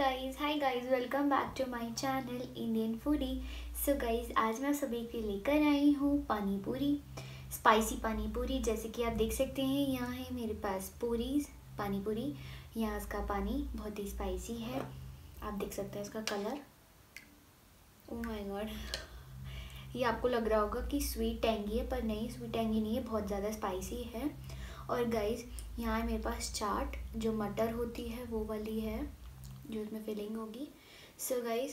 Guys hi guys welcome back to my channel Indian foodie so guys आज मैं सभी के लेकर आई हूँ पानी पूरी स्पाइसी पानी पूरी। जैसे कि आप देख सकते हैं, यहाँ है मेरे पास पूरी पानी पूरी। यहाँ इसका पानी बहुत ही स्पाइसी है। आप देख सकते हैं इसका कलर ओ माय गॉड ये आपको लग रहा होगा कि स्वीट टेंगी है, पर नहीं स्वीट टेंगी नहीं है, बहुत ज़्यादा स्पाइसी है। और गाइस यहाँ है मेरे पास चाट, जो मटर होती है, वो वाली है। जो उसमें फिलिंग होगी. So guys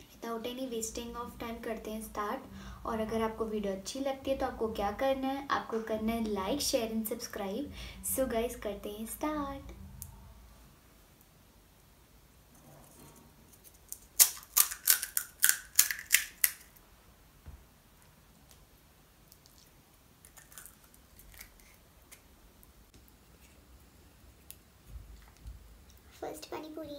without any wasting of time करते हैं स्टार्ट और अगर आपको वीडियो अच्छी लगती है तो आपको क्या करना है? आपको करना है like share and subscribe so guys करते हैं स्टार्ट फ़र्स्ट पानी पूरी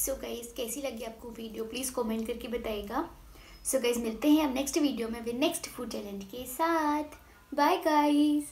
सो गाइज़ कैसी लगी आपको वीडियो प्लीज़ कमेंट करके बताइएगा। सो so गाइज़ मिलते हैं अब नेक्स्ट वीडियो में विद नेक्स्ट फ़ूड चैलेंज के साथ। Bye guys